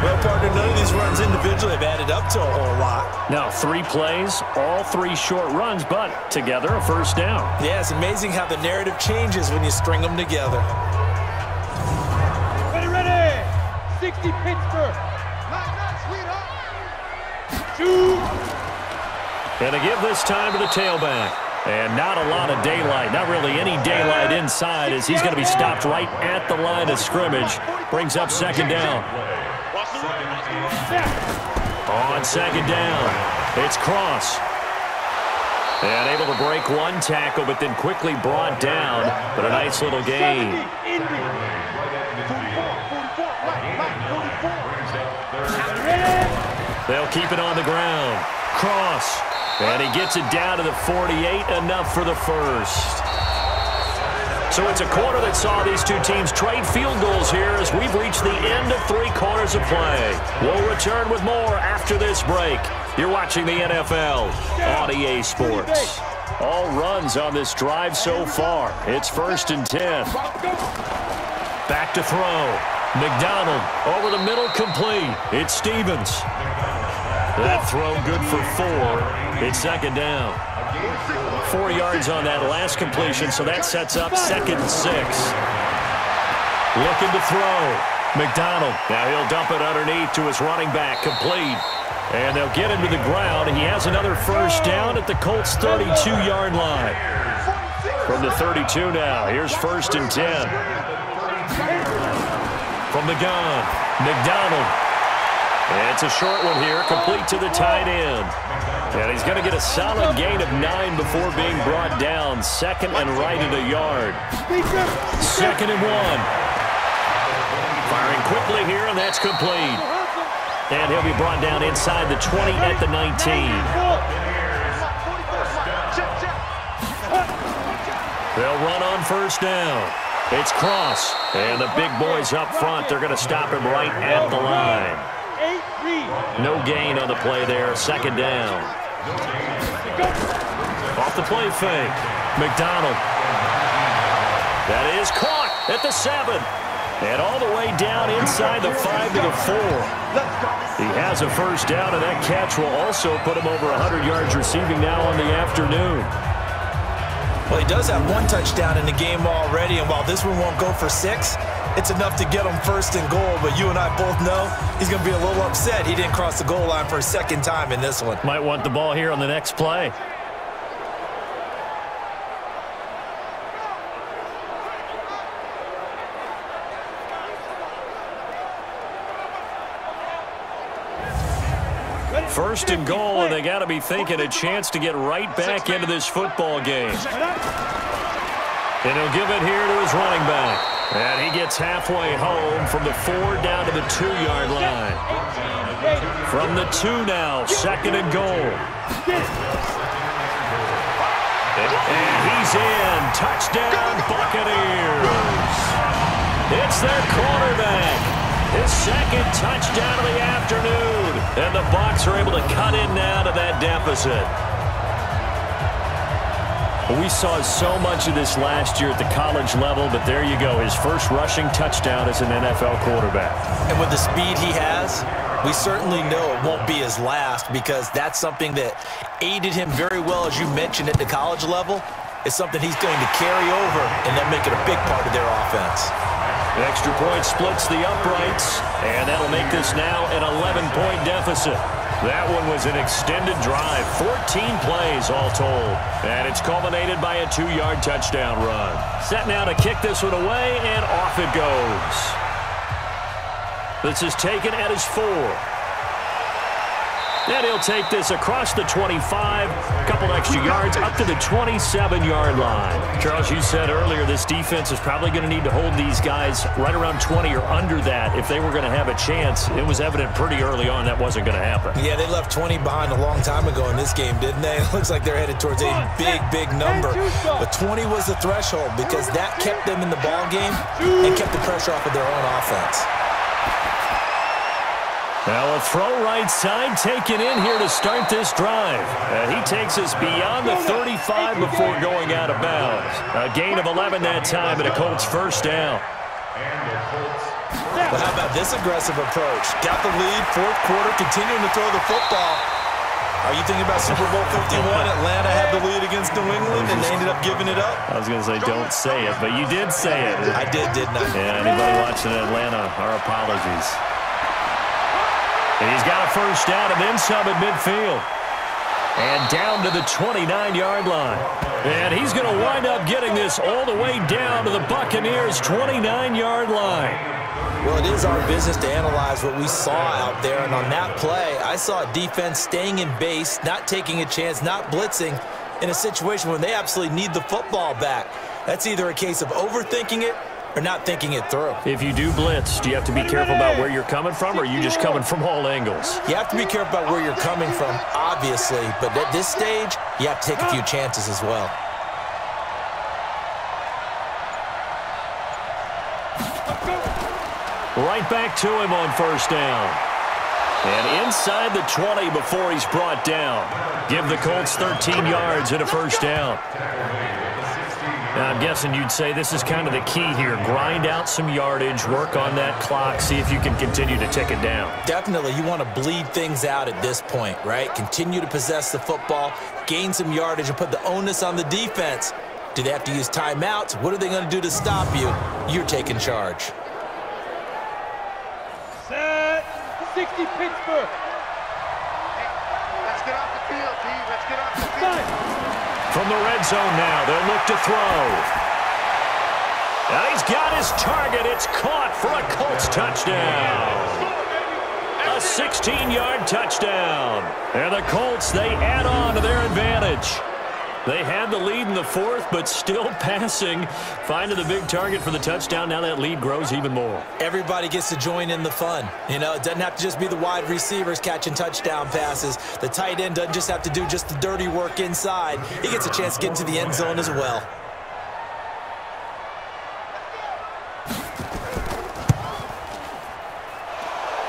Well, partner, none of these runs individually have added up to a whole lot. Now, three plays, all three short runs, but together a first down. Yeah, it's amazing how the narrative changes when you string them together. Ready, ready! 60 Pittsburgh. Shoot! And to give this time to the tailback. And not a lot of daylight, not really any daylight inside as he's going to be stopped right at the line of scrimmage. Brings up second down. On second down, it's Cross. And able to break one tackle, but then quickly brought down. But a nice little game. They'll keep it on the ground. Cross and he gets it down to the 48, enough for the first. So it's a quarter that saw these two teams trade field goals here as we've reached the end of three quarters of play. We'll return with more after this break. You're watching the NFL on EA Sports. All runs on this drive so far. It's first and 10. Back to throw. McDonald over the middle complete. It's Stevens. That throw good for four. It's second down. Four yards on that last completion, so that sets up second and six. Looking to throw. McDonald. Now he'll dump it underneath to his running back. Complete. And they'll get him to the ground. He has another first down at the Colts' 32-yard line. From the 32 now, here's first and 10. From the gun, McDonald. it's a short one here, complete to the tight end. And he's going to get a solid gain of nine before being brought down. Second and right at a yard. Second and one. Firing quickly here, and that's complete. And he'll be brought down inside the 20 at the 19. They'll run on first down. It's Cross. And the big boys up front, they're going to stop him right at the line. No gain on the play there. Second down. Off the play fake. McDonald. That is caught at the seven. And all the way down inside the five to the four. He has a first down, and that catch will also put him over 100 yards receiving now on the afternoon. Well, he does have one touchdown in the game already, and while this one won't go for six, it's enough to get him first and goal, but you and I both know he's going to be a little upset he didn't cross the goal line for a second time in this one. Might want the ball here on the next play. First and goal, and they got to be thinking a chance to get right back into this football game. And he'll give it here to his running back. And he gets halfway home from the four down to the two-yard line. From the two now, second and goal. And he's in. Touchdown, Buccaneers. It's their quarterback. His second touchdown of the afternoon. Are able to cut in now to that deficit. We saw so much of this last year at the college level, but there you go. His first rushing touchdown as an NFL quarterback. And with the speed he has, we certainly know it won't be his last because that's something that aided him very well, as you mentioned, at the college level. It's something he's going to carry over and then make it a big part of their offense. extra point splits the uprights, and that'll make this now an 11-point deficit. That one was an extended drive, 14 plays all told. And it's culminated by a two-yard touchdown run. Set now to kick this one away, and off it goes. This is taken at his four. And he'll take this across the 25, a couple extra yards, up to the 27-yard line. Charles, you said earlier this defense is probably going to need to hold these guys right around 20 or under that if they were going to have a chance. It was evident pretty early on that wasn't going to happen. Yeah, they left 20 behind a long time ago in this game, didn't they? It looks like they're headed towards a big, big number. But 20 was the threshold because that kept them in the ball game and kept the pressure off of their own offense. Now a throw right side taken in here to start this drive. Uh, he takes us beyond the 35 before going out of bounds. A gain of 11 that time and a Colts first down. Well, how about this aggressive approach? Got the lead, fourth quarter, continuing to throw the football. Are you thinking about Super Bowl 51? Atlanta had the lead against New England, and they ended up giving it up? I was going to say, don't say it, but you did say it. I did, didn't I? Yeah, anybody watching Atlanta, our apologies. And he's got a first down and then some at midfield. And down to the 29-yard line. And he's going to wind up getting this all the way down to the Buccaneers' 29-yard line. Well, it is our business to analyze what we saw out there. And on that play, I saw a defense staying in base, not taking a chance, not blitzing in a situation when they absolutely need the football back. That's either a case of overthinking it or not thinking it through. If you do blitz, do you have to be careful about where you're coming from, or are you just coming from all angles? You have to be careful about where you're coming from, obviously, but at this stage, you have to take a few chances as well. Right back to him on first down. And inside the 20 before he's brought down. Give the Colts 13 yards and a first down. Now, I'm guessing you'd say this is kind of the key here. Grind out some yardage, work on that clock, see if you can continue to tick it down. Definitely. You want to bleed things out at this point, right? Continue to possess the football, gain some yardage, and put the onus on the defense. Do they have to use timeouts? What are they going to do to stop you? You're taking charge. Set. 60 Pittsburgh. Let's get off the field, T. Let's get off the field. From the red zone now, they'll look to throw. And he's got his target. It's caught for a Colts touchdown. A 16-yard touchdown. And the Colts, they add on to their advantage. They had the lead in the fourth, but still passing. Finding the big target for the touchdown. Now that lead grows even more. Everybody gets to join in the fun. You know, it doesn't have to just be the wide receivers catching touchdown passes. The tight end doesn't just have to do just the dirty work inside. He gets a chance to get into the end zone as well.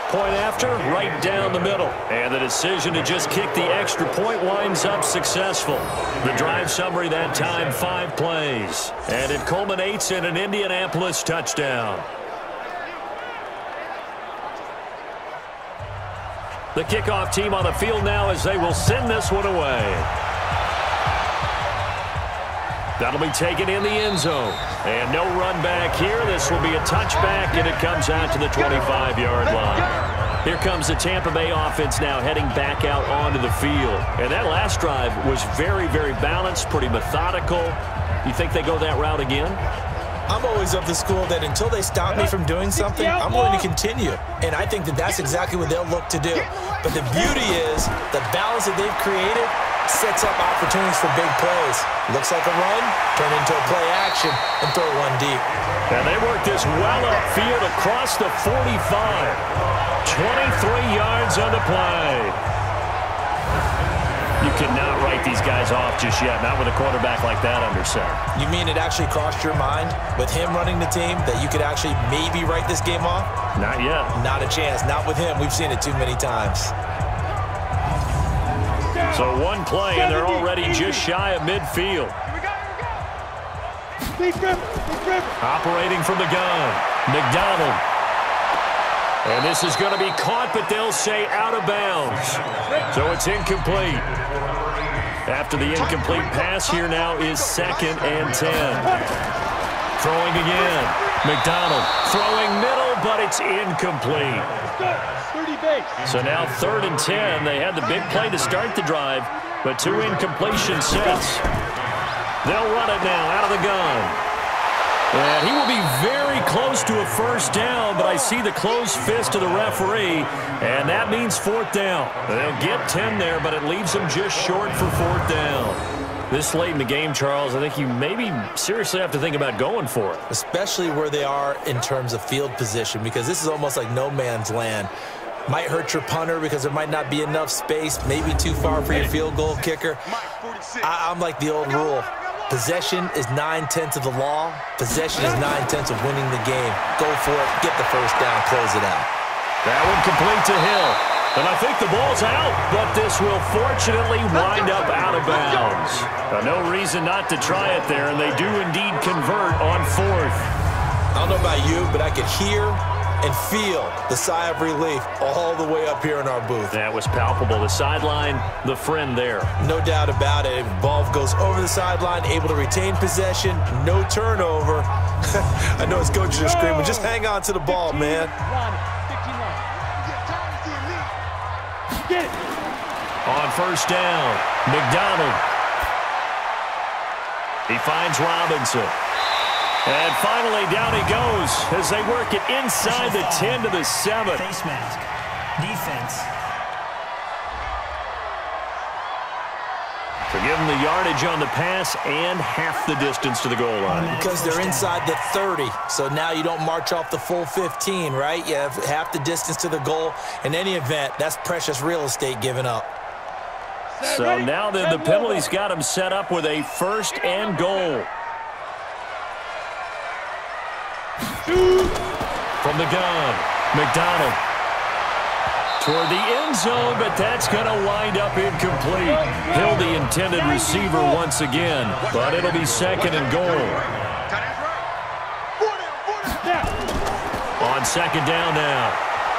Point after, right down the middle. And the decision to just kick the extra point winds up successful. The drive summary that time, five plays. And it culminates in an Indianapolis touchdown. The kickoff team on the field now as they will send this one away. That'll be taken in the end zone. And no run back here. This will be a touchback, and it comes out to the 25-yard line. Here comes the Tampa Bay offense now heading back out onto the field. And that last drive was very, very balanced, pretty methodical. You think they go that route again? I'm always of the school that until they stop me from doing something, I'm going to continue. And I think that that's exactly what they'll look to do. But the beauty is the balance that they've created sets up opportunities for big plays. Looks like a run, turn into a play action, and throw one deep. And they work this well upfield across the 45. 23 yards on the play. You cannot write these guys off just yet, not with a quarterback like that under center. You mean it actually crossed your mind with him running the team that you could actually maybe write this game off? Not yet. Not a chance. Not with him. We've seen it too many times. So one play, and they're already just shy of midfield. Operating from the gun, McDonald. And this is going to be caught, but they'll say out of bounds. So it's incomplete. After the incomplete pass here now is second and 10. Throwing again. McDonald throwing middle, but it's incomplete. So now third and 10. They had the big play to start the drive, but two incompletion sets. They'll run it now out of the gun. And he will be very close to a first down, but I see the closed fist of the referee, and that means fourth down. They'll get 10 there, but it leaves them just short for fourth down. This late in the game, Charles, I think you maybe seriously have to think about going for it. Especially where they are in terms of field position, because this is almost like no man's land. Might hurt your punter because there might not be enough space, maybe too far for your field goal kicker. I I'm like the old rule. Possession is nine-tenths of the law. Possession is nine-tenths of winning the game. Go for it. Get the first down. Close it out. That one complete to Hill. And I think the ball's out, but this will fortunately wind up out of bounds. Now, no reason not to try it there, and they do indeed convert on fourth. I don't know about you, but I could hear and feel the sigh of relief all the way up here in our booth. That was palpable. The sideline, the friend there. No doubt about it. Ball goes over the sideline, able to retain possession, no turnover. I know his coaches are screaming, just hang on to the ball, man. On first down, McDonald. He finds Robinson. And finally, down he goes as they work it inside the 10 to the 7. Face mask. Defense. So give them the yardage on the pass and half the distance to the goal line. Because they're inside the 30, so now you don't march off the full 15, right? You have half the distance to the goal. In any event, that's precious real estate given up. So now then the penalty's got him set up with a first and goal. From the gun, McDonald. Toward the end zone, but that's going to wind up incomplete. Hill, the intended receiver once again, but it'll be second and goal. On second down now.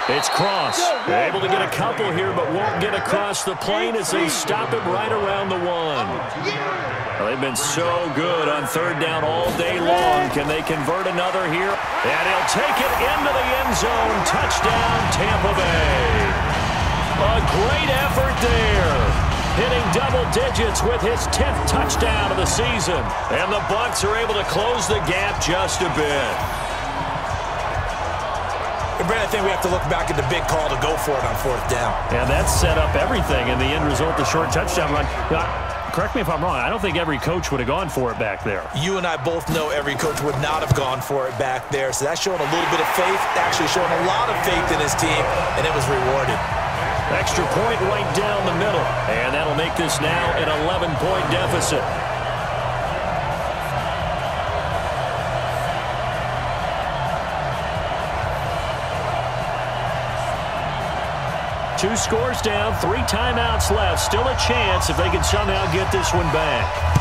It's Cross. They're able to get a couple here, but won't get across the plane as they stop it right around the one. Well, they've been so good on third down all day long. Can they convert another here? And he'll take it into the end zone. Touchdown, Tampa Bay. A great effort there. Hitting double digits with his 10th touchdown of the season. And the Bucs are able to close the gap just a bit. Brent, I think we have to look back at the big call to go for it on fourth down. Yeah, that set up everything, and the end result, the short touchdown run. Now, correct me if I'm wrong. I don't think every coach would have gone for it back there. You and I both know every coach would not have gone for it back there. So that's showing a little bit of faith, actually showing a lot of faith in his team, and it was rewarded. Extra point right down the middle, and that'll make this now an 11-point deficit. Two scores down, three timeouts left. Still a chance if they can somehow get this one back.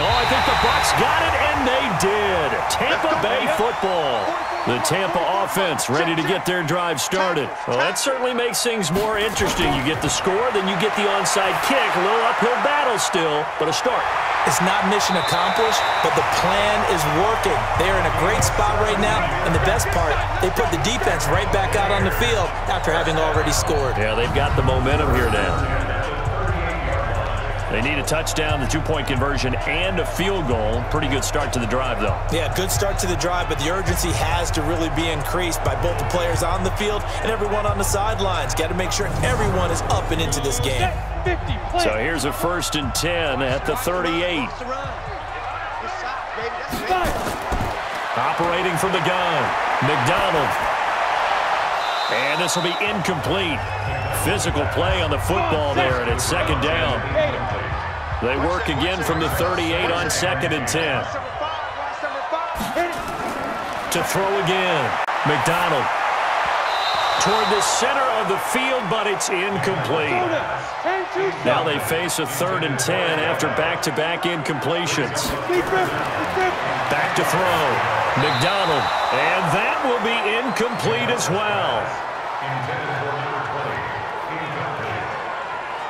Oh, I think the Bucs got it, and they did. Tampa Bay football. The Tampa offense ready to get their drive started. Well, that certainly makes things more interesting. You get the score, then you get the onside kick. A little uphill battle still, but a start. It's not mission accomplished, but the plan is working. They're in a great spot right now, and the best part, they put the defense right back out on the field after having already scored. Yeah, they've got the momentum here now. They need a touchdown, the two-point conversion, and a field goal. Pretty good start to the drive, though. Yeah, good start to the drive, but the urgency has to really be increased by both the players on the field and everyone on the sidelines. Got to make sure everyone is up and into this game. So here's a first and 10 at the 38. Operating from the gun, McDonald. And this will be incomplete. Physical play on the football there, and it's second down. They work again from the 38 on second and 10. To throw again, McDonald toward the center of the field, but it's incomplete. Now they face a third and 10 after back-to-back -back incompletions. Back to throw. McDonald. And that will be incomplete as well.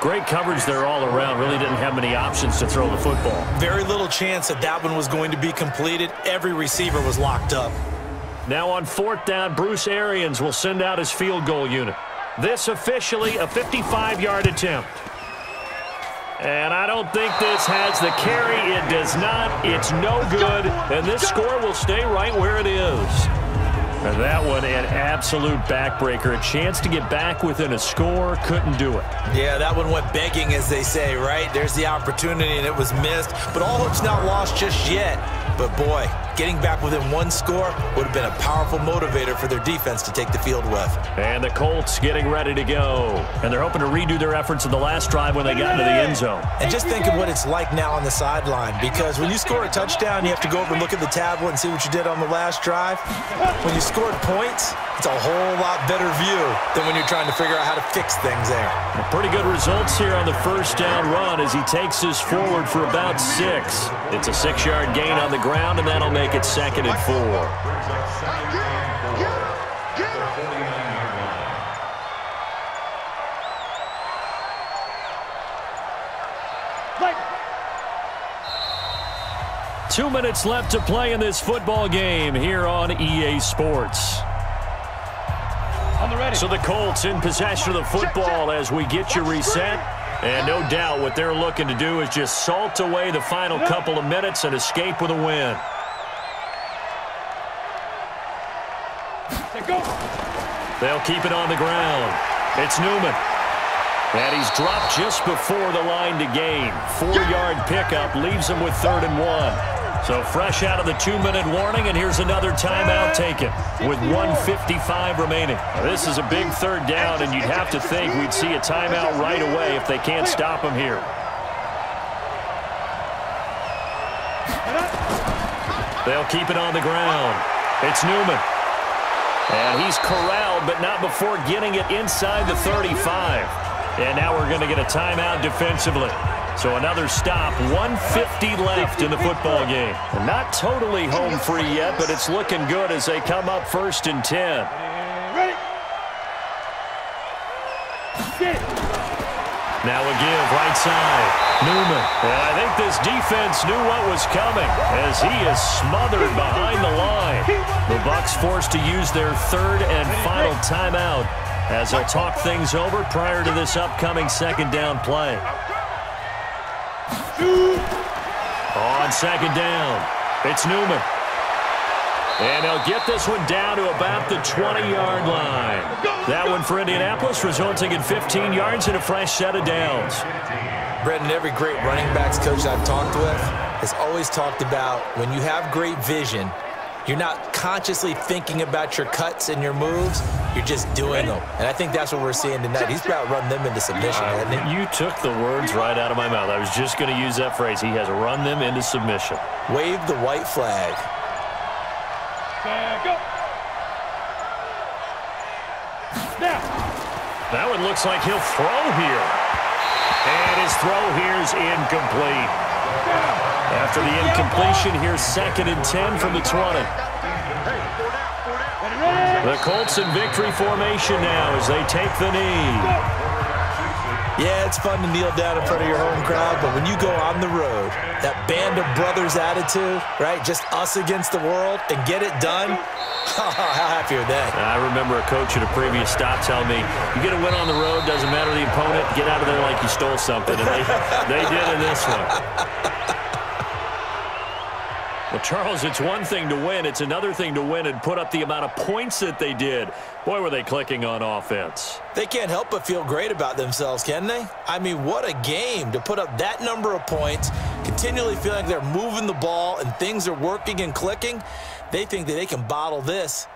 Great coverage there all around. Really didn't have many options to throw the football. Very little chance that that one was going to be completed. Every receiver was locked up. Now on fourth down, Bruce Arians will send out his field goal unit. This officially a 55-yard attempt. And I don't think this has the carry. It does not. It's no good. And this score will stay right where it is. And that one, an absolute backbreaker. A chance to get back within a score. Couldn't do it. Yeah, that one went begging, as they say, right? There's the opportunity, and it was missed. But all hope's not lost just yet. But, boy, getting back within one score would have been a powerful motivator for their defense to take the field with. And the Colts getting ready to go. And they're hoping to redo their efforts in the last drive when they got into the end zone. And just think of what it's like now on the sideline because when you score a touchdown, you have to go over and look at the tablet and see what you did on the last drive. When you scored points, it's a whole lot better view than when you're trying to figure out how to fix things there. Pretty good results here on the first down run as he takes this forward for about six. It's a six-yard gain on the ground, and that'll make it second and four. Two minutes left to play in this football game here on EA Sports. On the ready. So the Colts in possession of the football as we get you reset. And no doubt what they're looking to do is just salt away the final couple of minutes and escape with a win. They'll keep it on the ground. It's Newman. And he's dropped just before the line to gain. Four-yard pickup leaves him with third and one. So fresh out of the two-minute warning, and here's another timeout taken with 155 remaining. This is a big third down, and you'd have to think we'd see a timeout right away if they can't stop him here. They'll keep it on the ground. It's Newman. And he's corralled, but not before getting it inside the 35. And now we're going to get a timeout defensively. So another stop, 150 left in the football game. And not totally home free yet, but it's looking good as they come up first and 10. Ready. Now a give, right side. Newman. I think this defense knew what was coming as he is smothered behind the line. The Bucs forced to use their third and final timeout as they'll talk things over prior to this upcoming second down play. On second down, it's Newman. And he'll get this one down to about the 20-yard line. That one for Indianapolis resulting in 15 yards and a fresh set of downs. Brandon, every great running backs coach I've talked with has always talked about when you have great vision, you're not consciously thinking about your cuts and your moves. You're just doing them. And I think that's what we're seeing tonight. He's about to run them into submission, hasn't he? You took the words right out of my mouth. I was just going to use that phrase. He has run them into submission. Wave the white flag. And go. Now. That one looks like he'll throw here. His throw here is incomplete. After the incompletion, here's second and 10 from the 20. Ready, ready. The Colts in victory formation now as they take the knee. Yeah, it's fun to kneel down in front of your home crowd, but when you go on the road, that band of brothers attitude, right? Just us against the world and get it done. How happy are they? I remember a coach at a previous stop telling me, you get a win on the road, doesn't matter the opponent, get out of there like you stole something. And they, they did in this one. Well, Charles, it's one thing to win. It's another thing to win and put up the amount of points that they did. Boy, were they clicking on offense. They can't help but feel great about themselves, can they? I mean, what a game to put up that number of points, continually feeling like they're moving the ball and things are working and clicking. They think that they can bottle this